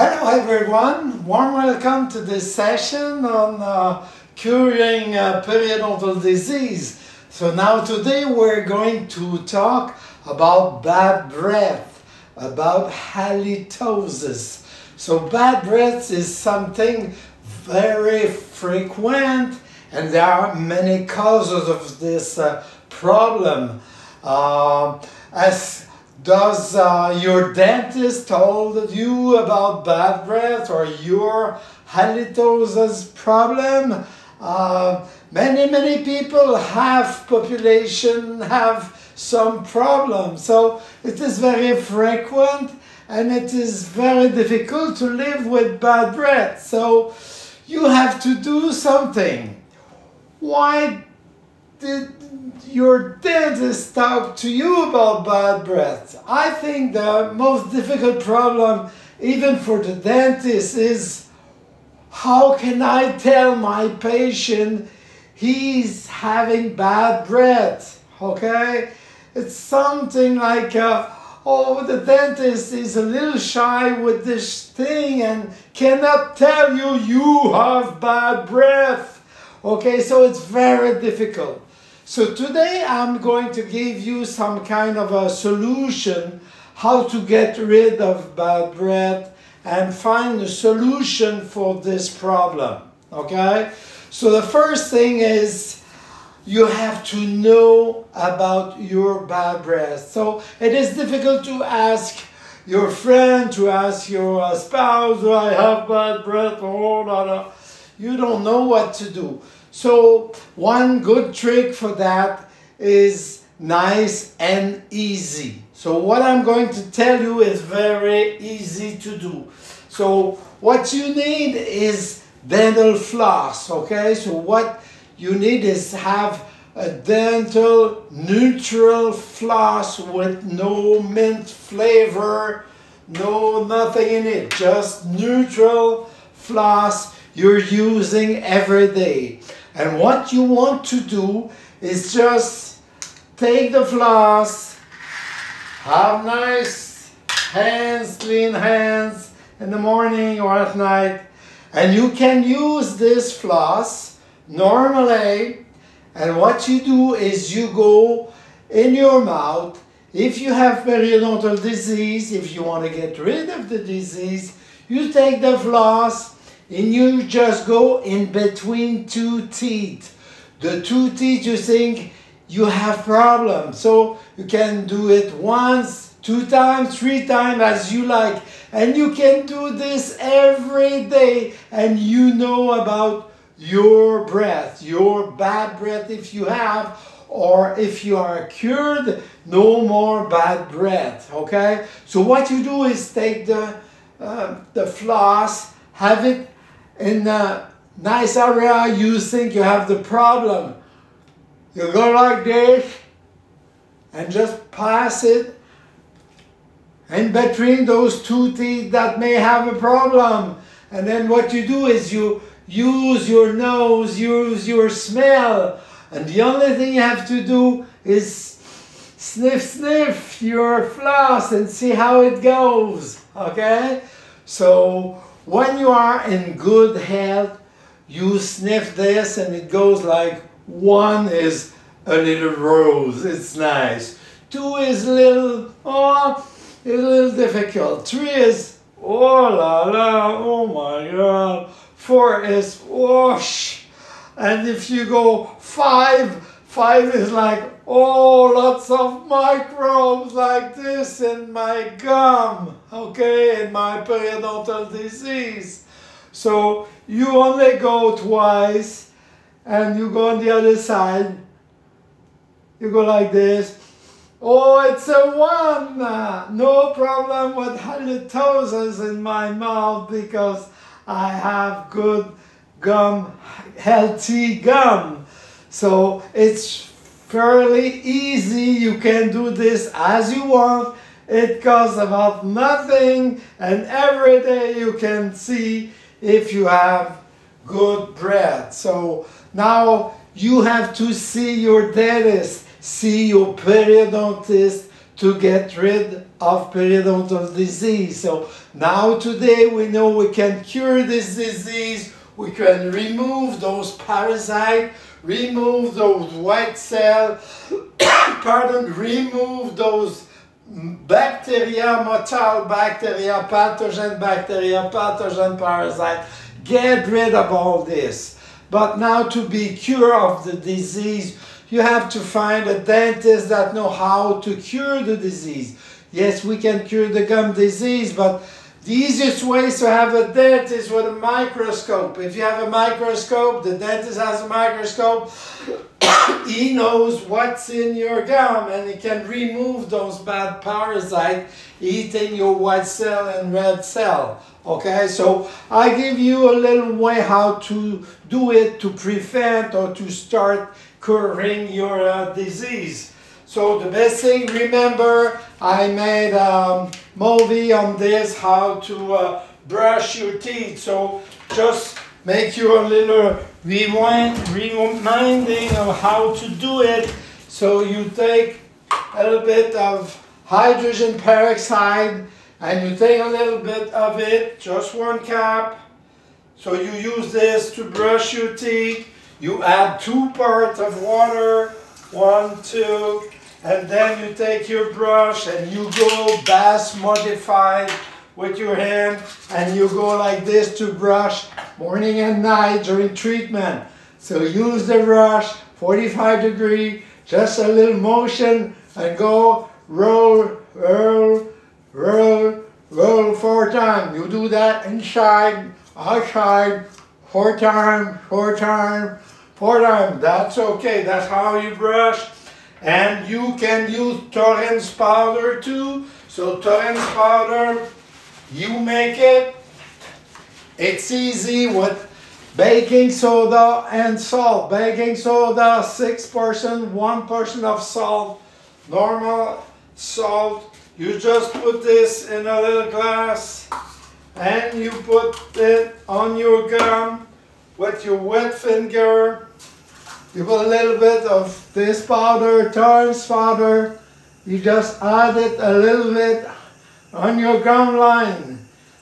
Hello everyone, warm welcome to this session on uh, curing uh, periodontal disease. So now today we're going to talk about bad breath, about halitosis. So bad breath is something very frequent and there are many causes of this uh, problem. Uh, as does uh, your dentist told you about bad breath or your halitosis problem? Uh, many, many people have population, have some problems. So it is very frequent and it is very difficult to live with bad breath. So you have to do something. Why did your dentist talk to you about bad breath? I think the most difficult problem, even for the dentist, is how can I tell my patient he's having bad breath? Okay? It's something like, uh, oh, the dentist is a little shy with this thing and cannot tell you you have bad breath. Okay, so it's very difficult. So today I'm going to give you some kind of a solution how to get rid of bad breath and find a solution for this problem. Okay? So the first thing is you have to know about your bad breath. So it is difficult to ask your friend, to ask your spouse, do I have bad breath? Oh, no, no. You don't know what to do. So one good trick for that is nice and easy. So what I'm going to tell you is very easy to do. So what you need is dental floss, okay? So what you need is have a dental neutral floss with no mint flavor, no nothing in it, just neutral floss you're using every day. And what you want to do is just take the floss, have nice hands, clean hands in the morning or at night, and you can use this floss normally. And what you do is you go in your mouth. If you have periodontal disease, if you want to get rid of the disease, you take the floss and you just go in between two teeth. The two teeth you think you have problems. So you can do it once, two times, three times as you like. And you can do this every day and you know about your breath, your bad breath if you have, or if you are cured, no more bad breath, okay? So what you do is take the, uh, the floss, have it in a nice area you think you have the problem. You go like this and just pass it in between those two teeth that may have a problem. And then what you do is you use your nose, use your smell. And the only thing you have to do is sniff, sniff your floss and see how it goes. Okay? So when you are in good health, you sniff this and it goes like one is a little rose, it's nice. Two is little, oh, a little difficult. Three is, oh la la, oh my god. Four is, oh, whoosh. And if you go five, five is like, oh, lots of microbes like this in my gum, okay, in my periodontal disease. So you only go twice and you go on the other side. You go like this. Oh, it's a one. No problem with halitosis in my mouth because I have good gum, healthy gum. So it's fairly easy. You can do this as you want. It costs about nothing and every day you can see if you have good breath. So now you have to see your dentist, see your periodontist to get rid of periodontal disease. So now today we know we can cure this disease, we can remove those parasites, remove those white cells, pardon, remove those bacteria, motile bacteria, pathogen bacteria, pathogen parasite, get rid of all this. But now to be cure of the disease, you have to find a dentist that know how to cure the disease. Yes, we can cure the gum disease, but the easiest way to have a dentist with a microscope. If you have a microscope, the dentist has a microscope, he knows what's in your gum and he can remove those bad parasites eating your white cell and red cell. Okay, so I give you a little way how to do it to prevent or to start curing your uh, disease. So the best thing, remember, I made a movie on this, how to uh, brush your teeth. So just make you a little rewind, reminding of how to do it. So you take a little bit of hydrogen peroxide and you take a little bit of it, just one cap. So you use this to brush your teeth. You add two parts of water, one, two, and then you take your brush and you go bass modified with your hand and you go like this to brush morning and night during treatment. So use the brush, 45 degree, just a little motion and go roll, roll, roll, roll four times. You do that inside, outside, four times, four times, four times. That's okay. That's how you brush. And you can use Torrens powder too. So Torrens powder, you make it. It's easy with baking soda and salt. Baking soda, 6%, 1% of salt. Normal salt, you just put this in a little glass and you put it on your gum with your wet finger. You put a little bit of this powder, Torrens powder. You just add it a little bit on your gum line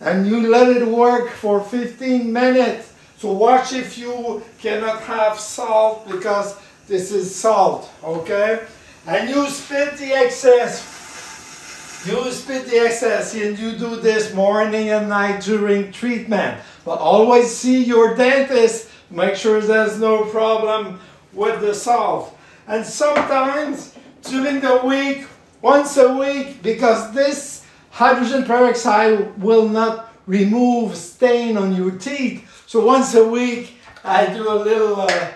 and you let it work for 15 minutes. So watch if you cannot have salt because this is salt, okay? And you spit the excess. You spit the excess and you do this morning and night during treatment. But always see your dentist. Make sure there's no problem with the salt. And sometimes during the week, once a week, because this hydrogen peroxide will not remove stain on your teeth. So once a week, I do a little, uh,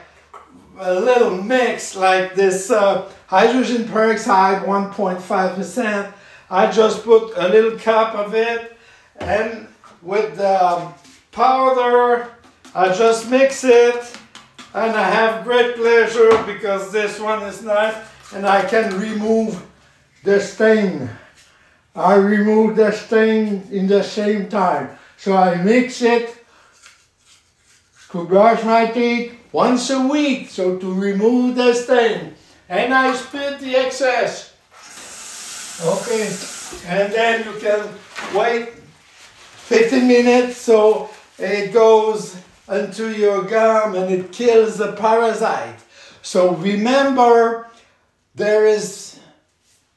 a little mix like this uh, hydrogen peroxide, 1.5%. I just put a little cup of it, and with the powder, I just mix it, and I have great pleasure because this one is nice, and I can remove the stain. I remove the stain in the same time. So I mix it to brush my teeth once a week, so to remove the stain. And I spit the excess. Okay, and then you can wait 15 minutes so it goes into your gum and it kills the parasite. So remember, there is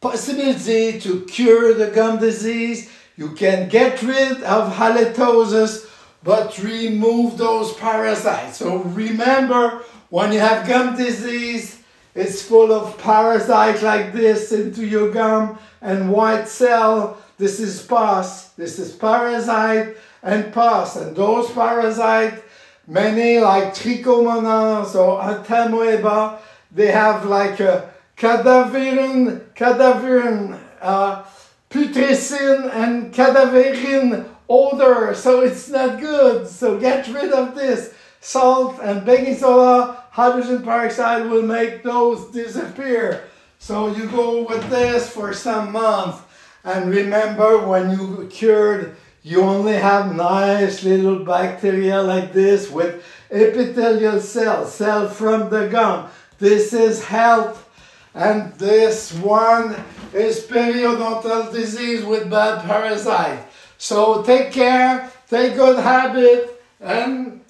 possibility to cure the gum disease. You can get rid of halitosis, but remove those parasites. So remember, when you have gum disease, it's full of parasites like this into your gum and white cell. This is pus. This is parasite and pus. And those parasites, many like trichomonas or entamoeba, they have like a cadaverine, cadaverine, uh, putrescine and cadaverine odor, so it's not good. So get rid of this. Salt and baking soda, hydrogen peroxide will make those disappear. So you go with this for some months. And remember when you cured, you only have nice little bacteria like this with epithelial cells, cell from the gum. This is health And this one is periodontal disease with bad parasite. So take care, take good habit, and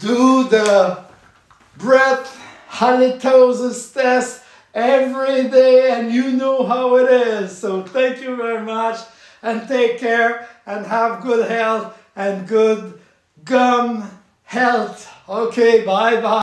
do the breath halitosis test every day and you know how it is. So thank you very much and take care and have good health and good gum health. Okay, bye bye.